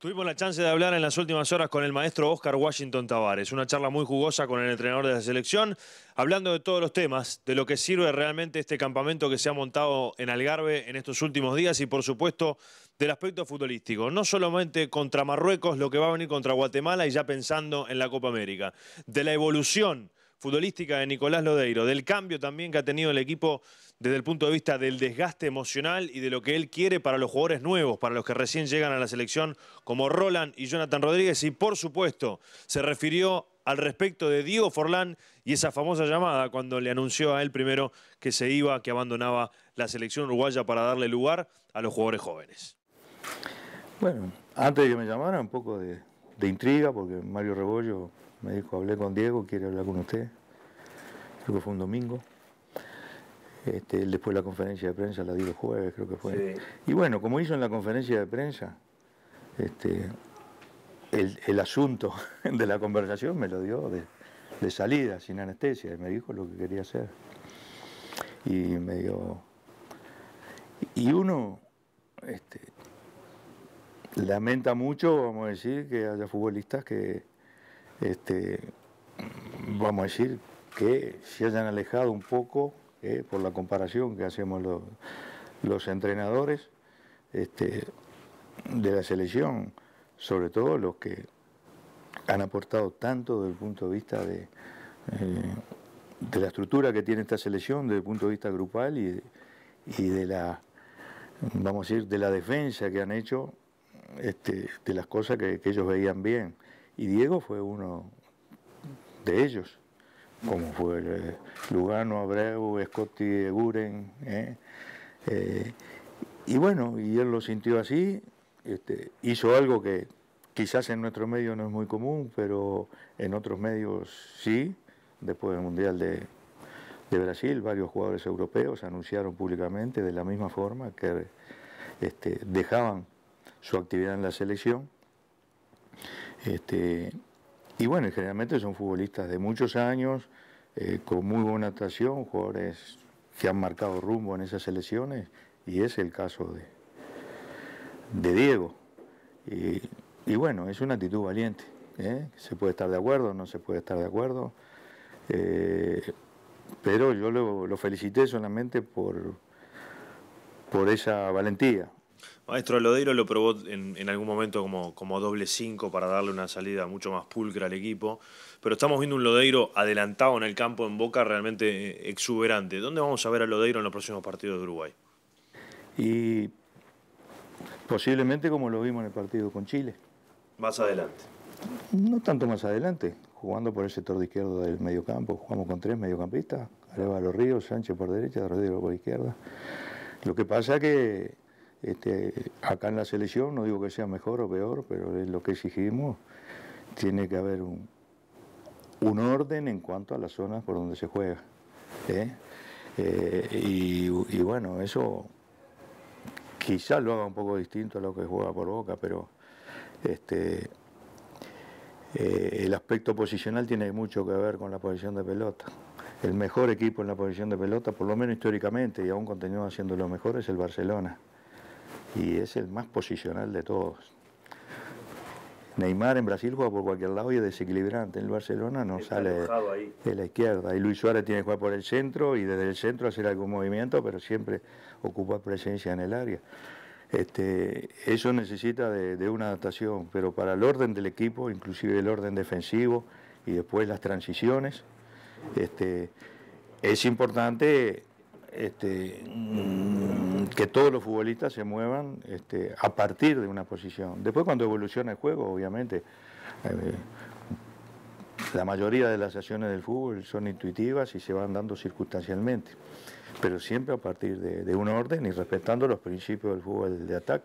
Tuvimos la chance de hablar en las últimas horas con el maestro Oscar Washington Tavares, una charla muy jugosa con el entrenador de la selección, hablando de todos los temas, de lo que sirve realmente este campamento que se ha montado en Algarve en estos últimos días y por supuesto del aspecto futbolístico, no solamente contra Marruecos, lo que va a venir contra Guatemala y ya pensando en la Copa América, de la evolución futbolística de Nicolás Lodeiro, del cambio también que ha tenido el equipo desde el punto de vista del desgaste emocional y de lo que él quiere para los jugadores nuevos, para los que recién llegan a la selección, como Roland y Jonathan Rodríguez. Y por supuesto, se refirió al respecto de Diego Forlán y esa famosa llamada cuando le anunció a él primero que se iba, que abandonaba la selección uruguaya para darle lugar a los jugadores jóvenes. Bueno, antes de que me llamara, un poco de, de intriga, porque Mario Rebollo me dijo, hablé con Diego, quiere hablar con usted. Creo que fue un domingo. Este, después la conferencia de prensa la dio el jueves, creo que fue. Y bueno, como hizo en la conferencia de prensa, este, el, asunto de la conversación me lo dio de, salida, sin anestesia, y me dijo lo que quería hacer. Y me dio... Y uno este, lamenta mucho, vamos a decir, que haya futbolistas que, este, vamos a decir, que se hayan alejado un poco eh, por la comparación que hacemos los, entrenadores este, de la selección, sobre todo los que han aportado tanto desde el punto de vista de, eh, de la estructura que tiene esta selección, desde el punto de vista grupal y, de la, vamos a decir, de la defensa que han hecho este, de las cosas que ellos veían bien. Y Diego fue uno de ellos como fue eh, Lugano, Abreu, Scotti, Guren. ¿eh? Eh, y bueno, y él lo sintió así, este, hizo algo que quizás en nuestro medio no es muy común, pero en otros medios sí, después del Mundial de, Brasil, varios jugadores europeos anunciaron públicamente de la misma forma que este, dejaban su actividad en la selección. Este, y bueno, generalmente son futbolistas de muchos años, eh, con muy buena actuación, jugadores que han marcado rumbo en esas selecciones, y es el caso de, de Diego. Y, bueno, es una actitud valiente. ¿eh? Se puede estar de acuerdo, no se puede estar de acuerdo. Eh, pero yo lo, lo, felicité solamente por, por esa valentía. Maestro Lodeiro lo probó en, algún momento como, como doble 5 para darle una salida mucho más pulcra al equipo, pero estamos viendo un Lodeiro adelantado en el campo en Boca realmente exuberante. ¿Dónde vamos a ver a Lodeiro en los próximos partidos de Uruguay? Y posiblemente como lo vimos en el partido con Chile. Más adelante. No tanto más adelante, jugando por el sector de izquierdo del mediocampo, jugamos con tres mediocampistas, Arevalo Ríos, Sánchez por derecha, Rodrigo por izquierda. Lo que pasa es que este, acá en la selección, no digo que sea mejor o peor, pero es lo que exigimos, tiene que haber un, orden en cuanto a las zonas por donde se juega. ¿eh? Eh, y, bueno, eso quizás lo haga un poco distinto a lo que juega por Boca, pero este, eh, el aspecto posicional tiene mucho que ver con la posición de pelota. El mejor equipo en la posición de pelota, por lo menos históricamente, y aún continúa siendo lo mejor, es el Barcelona y es el más posicional de todos. Neymar en Brasil juega por cualquier lado y es desequilibrante. En el Barcelona no sale de la izquierda. Y Luis Suárez tiene que jugar por el centro y desde el centro hacer algún movimiento, pero siempre ocupa presencia en el área. Este, eso necesita de, una adaptación, pero para el orden del equipo, inclusive el orden defensivo y después las transiciones, este, es importante este, que todos los futbolistas se muevan este, a partir de una posición. Después cuando evoluciona el juego, obviamente, eh, la mayoría de las acciones del fútbol son intuitivas y se van dando circunstancialmente, pero siempre a partir de un orden y respetando los principios del fútbol de ataque.